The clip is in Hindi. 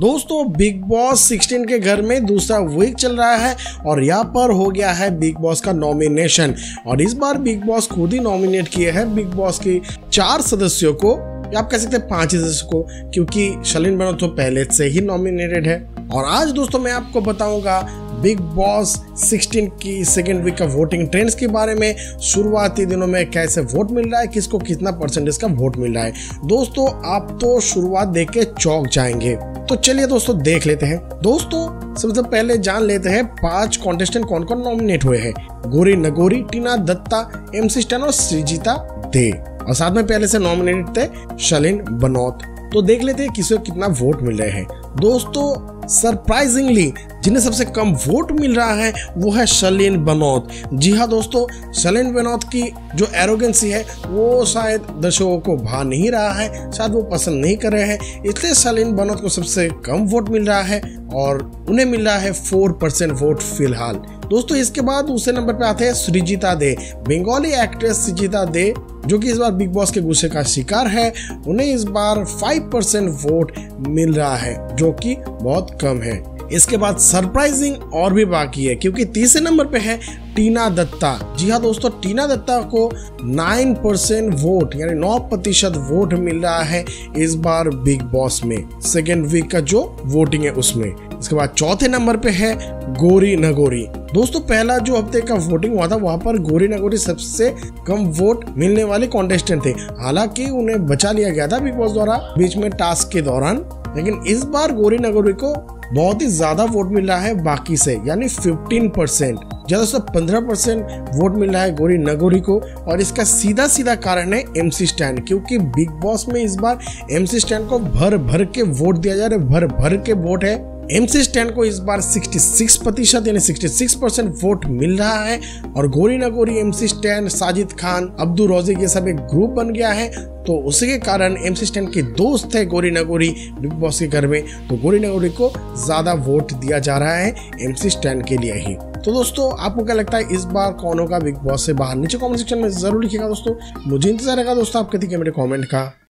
दोस्तों बिग बॉस 16 के घर में दूसरा वीक चल रहा है और यहाँ पर हो गया है बिग बॉस का नॉमिनेशन और इस बार बिग बॉस खुद ही नॉमिनेट किए हैं बिग बॉस के चार सदस्यों को. या आप कह सकते हैं पाँच सदस्यों को, क्योंकि शलिन बनो तो पहले से ही नॉमिनेटेड है. और आज दोस्तों, मैं आपको बताऊँगा बिग बॉस 16 की सेकेंड वीक का वोटिंग ट्रेंड्स के बारे में शुरुआती दिनों में कैसे वोट मिल रहा है, किसको कितना परसेंटेज का वोट मिल रहा है। दोस्तों, आप तो शुरुआत देख के चौक जाएँगे। तो चलिए दोस्तों, देख लेते हैं। दोस्तों, सबसे पहले जान लेते हैं पाँच कॉन्टेस्टेंट कौन कौन नॉमिनेट हुए हैं। Gori Nagori, Tina Datta M C Stan और सृजिता दे। और साथ में पहले से नॉमिनेटेड थे शलिन बनौत। तो देख लेते हैं किसे कितना वोट मिल रहे हैं। दोस्तों सरप्राइजिंगली जिन्हें सबसे कम वोट मिल रहा है, वो है शलीन बनौत जी हाँ दोस्तों शलीन बनौत की जो एरोगेंसी है, वो शायद दर्शकों को भा नहीं रहा है, शायद वो पसंद नहीं कर रहे हैं। इसलिए शलीन बनौत को सबसे कम वोट मिल रहा है और उन्हें मिल रहा है फोर परसेंट वोट फ़िलहाल। दोस्तों, इसके बाद दूसरे नंबर पे आते हैं सृजिता दे। बंगाली एक्ट्रेस सृजिता दे जो कि इस बार बिग बॉस के गुस्से का शिकार है, उन्हें इस बार फाइव परसेंट वोट मिल रहा है, जो कि बहुत कम है। इसके बाद सरप्राइजिंग और भी बाकी है, क्योंकि तीसरे नंबर पे है टीना दत्ता। जी हाँ दोस्तों, टीना दत्ता को 9 परसेंट वोट यानी 9 प्रतिशत वोट मिल रहा है इस बार बिग बॉस में। सेकेंड वीक का जो वोटिंग है उसमें। इसके बाद चौथे नंबर पे है गोरी नगोरी। दोस्तों, पहला जो हफ़्ते का वोटिंग हुआ था, वहाँ पर गोरी नगोरी सबसे कम वोट मिलने वाले कॉन्टेस्टेंट थे। हालाँकि उन्हें बचा लिया गया था बिग बॉस द्वारा बीच में टास्क के दौरान। लेकिन इस बार गोरी नगोरी को बहुत ही ज़्यादा वोट मिल रहा है, बाकी से, यानी 15 परसेंट ज़्यादा से पंद्रह परसेंट वोट मिल रहा है गोरी नगोरी को। और इसका सीधा सीधा कारण है एमसी स्टैंड क्योंकि बिग बॉस में इस बार एमसी स्टैंड को भर भर के वोट दिया जा रहा है भर भर के वोट है। एमसी स्टैंड को इस बार 66 प्रतिशत यानी 66 परसेंट वोट मिल रहा है और Gori Nagori MC Stan Sajid Khan, Abdul Rozik ये सब एक ग्रुप बन गया है। तो उसी के कारण एमसी स्टैंड के दोस्त है गोरी नगोरी, बिग बॉस के घर में। तो गोरी नगोरी को ज़्यादा वोट दिया जा रहा है एमसी स्टैंड के लिए ही। तो दोस्तों, आपको क्या लगता है इस बार कौन होगा बिग बॉस से बाहर? नीचे कमेंट सेक्शन में ज़रूर लिखिएगा दोस्तों। मुझे इंतज़ार रहेगा दोस्तों आपके मेरे कमेंट का।